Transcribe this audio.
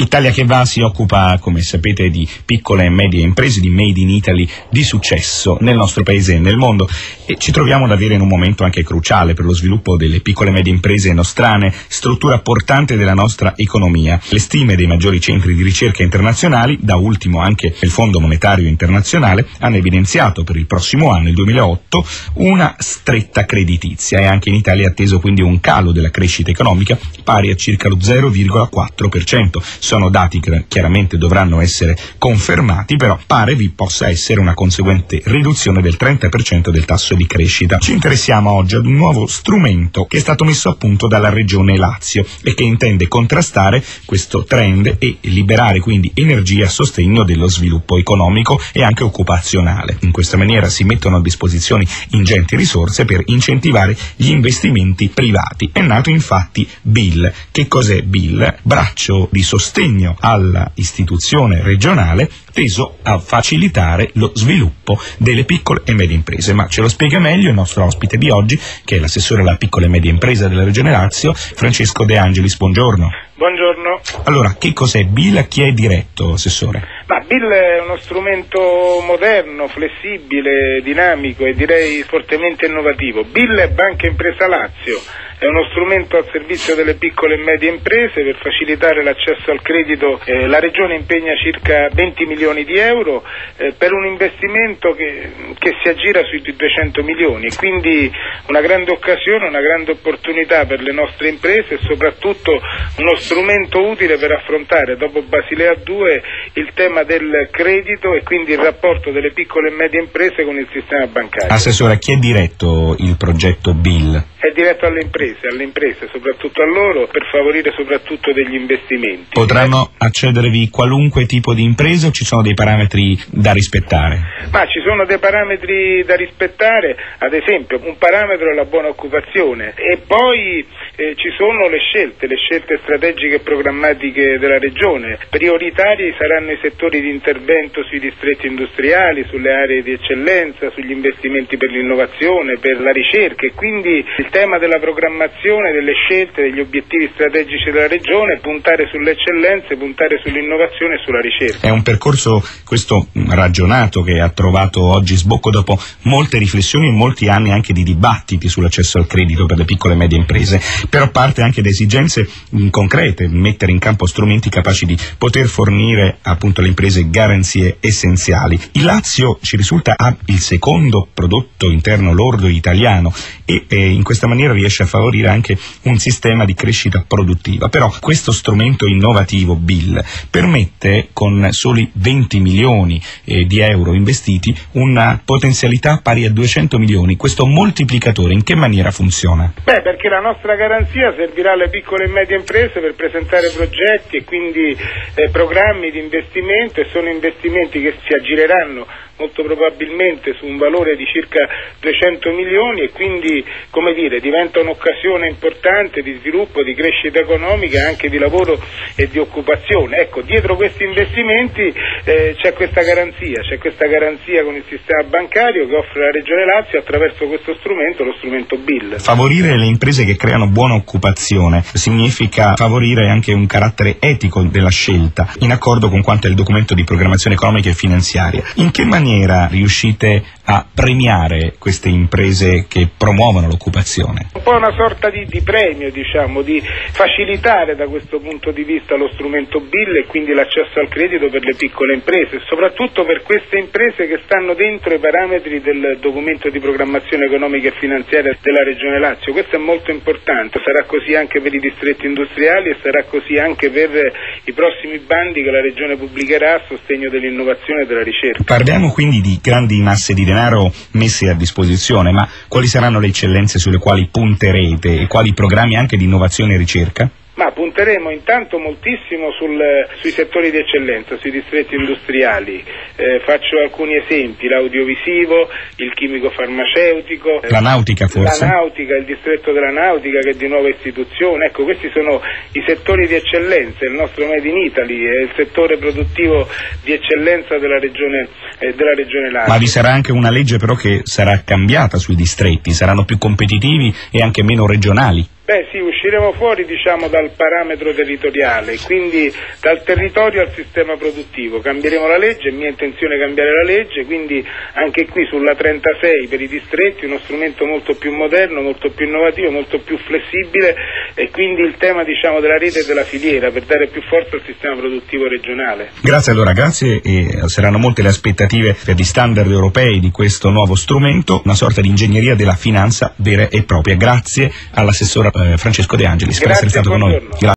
Italia che va si occupa, come sapete, di piccole e medie imprese, di Made in Italy di successo nel nostro paese e nel mondo e ci troviamo ad avere in un momento anche cruciale per lo sviluppo delle piccole e medie imprese nostrane, struttura portante della nostra economia. Le stime dei maggiori centri di ricerca internazionali, da ultimo anche il Fondo Monetario Internazionale, hanno evidenziato per il prossimo anno, il 2008, una stretta creditizia e anche in Italia è atteso quindi un calo della crescita economica pari a circa lo 0,4% sono dati che chiaramente dovranno essere confermati, però pare vi possa essere una conseguente riduzione del 30% del tasso di crescita. Ci interessiamo oggi ad un nuovo strumento che è stato messo a punto dalla Regione Lazio e che intende contrastare questo trend e liberare quindi energia a sostegno dello sviluppo economico e anche occupazionale. In questa maniera si mettono a disposizione ingenti risorse per incentivare gli investimenti privati. È nato infatti Bill. Che cos'è Bill? Braccio di sostegno sostegno all'istituzione regionale teso a facilitare lo sviluppo delle piccole e medie imprese. Ma ce lo spiega meglio il nostro ospite di oggi, che è l'assessore alla piccola e media impresa della Regione Lazio, Francesco De Angelis. Buongiorno. Buongiorno. Allora, che cos'è BIL? A chi è diretto, Assessore? Ma BIL è uno strumento moderno, flessibile, dinamico e direi fortemente innovativo. BIL è Banca Impresa Lazio è uno strumento al servizio delle piccole e medie imprese per facilitare l'accesso al credito. Eh, la Regione impegna circa 20 milioni di euro eh, per un investimento che, che, si aggira sui 200 milioni, quindi una grande occasione, una grande opportunità per le nostre imprese e soprattutto uno strumento utile per affrontare dopo Basilea 2 il tema del credito e quindi il rapporto delle piccole e medie imprese con il sistema bancario. Assessore, a chi è diretto il progetto BIL? È diretto alle imprese, alle imprese, soprattutto a loro, per favorire soprattutto degli investimenti. Potranno accedervi qualunque tipo di impresa o ci sono dei parametri da rispettare? Ma ci sono dei parametri da rispettare, ad esempio un parametro è la buona occupazione e poi eh, ci sono le scelte, le scelte strategiche e programmatiche della Regione. Prioritari saranno i settori di intervento sui distretti industriali, sulle aree di eccellenza, sugli investimenti per l'innovazione, per la ricerca e quindi il tema della programmazione, delle scelte, degli obiettivi strategici della Regione, puntare sulle eccellenze, puntare sull'innovazione e sulla ricerca. È un percorso questo ragionato che ha trovato oggi sbocco dopo molte riflessioni e molti anni anche di dibattiti sull'accesso al credito per le piccole e medie imprese, però parte anche da esigenze concrete, mettere in campo strumenti capaci di poter fornire appunto alle imprese garanzie essenziali. Il Lazio ci risulta ha il secondo prodotto interno lordo italiano e eh, in questa maniera riesce a favorire anche un sistema di crescita produttiva. Però questo strumento innovativo BIL permette con soli 20 milioni eh, di euro investiti una potenzialità pari a 200 milioni. Questo moltiplicatore in che maniera funziona? Beh, perché la nostra garanzia servirà alle piccole e medie imprese per presentare progetti e quindi eh, programmi di investimento e sono investimenti che si aggireranno molto probabilmente su un valore di circa 200 milioni e quindi come dire, diventa un'occasione importante di sviluppo, di crescita economica anche di lavoro e di occupazione. Ecco, dietro questi investimenti eh, c'è questa garanzia, c'è questa garanzia con il sistema bancario che offre la Regione Lazio attraverso questo strumento, lo strumento BIL. Favorire le imprese che creano buona occupazione significa favorire anche un carattere etico della scelta, in accordo con quanto è il documento di programmazione economica e finanziaria. In che maniera riuscite a premiare queste imprese che promuovono l'occupazione? Un po' una sorta di, di, premio, diciamo, di facilitare da questo punto di vista lo strumento BIL e quindi l'accesso al credito per le piccole imprese, soprattutto per queste imprese che stanno dentro i parametri del documento di programmazione economica e finanziaria della Regione Lazio. Questo è molto importante, sarà così anche per i distretti industriali e sarà così anche per i prossimi bandi che la Regione pubblicherà a sostegno dell'innovazione e della ricerca. Parliamo quindi di grandi masse di denaro messe a disposizione, ma quali saranno le eccellenze sulle quali punterete e quali programmi anche di innovazione e ricerca? Ma punteremo intanto moltissimo sul, sui settori di eccellenza, sui distretti industriali. Eh, faccio alcuni esempi, l'audiovisivo, il chimico farmaceutico, la nautica forse? La nautica, il distretto della nautica che è di nuova istituzione. Ecco, questi sono i settori di eccellenza, il nostro Made in Italy è il settore produttivo di eccellenza della regione, eh, della regione Lazio. Ma vi sarà anche una legge però che sarà cambiata sui distretti, saranno più competitivi e anche meno regionali? Beh sì, usciremo fuori diciamo, dal parametro territoriale, quindi dal territorio al sistema produttivo. Cambieremo la legge, è mia intenzione cambiare la legge, quindi anche qui sulla 36 per i distretti uno strumento molto più moderno, molto più innovativo, molto più flessibile e quindi il tema diciamo, della rete e della filiera per dare più forza al sistema produttivo regionale. Grazie allora, grazie e saranno molte le aspettative per gli standard europei di questo nuovo strumento, una sorta di ingegneria della finanza vera e propria. Grazie all'assessora eh, Francesco De Angelis Grazie, per essere stato con noi. Grazie.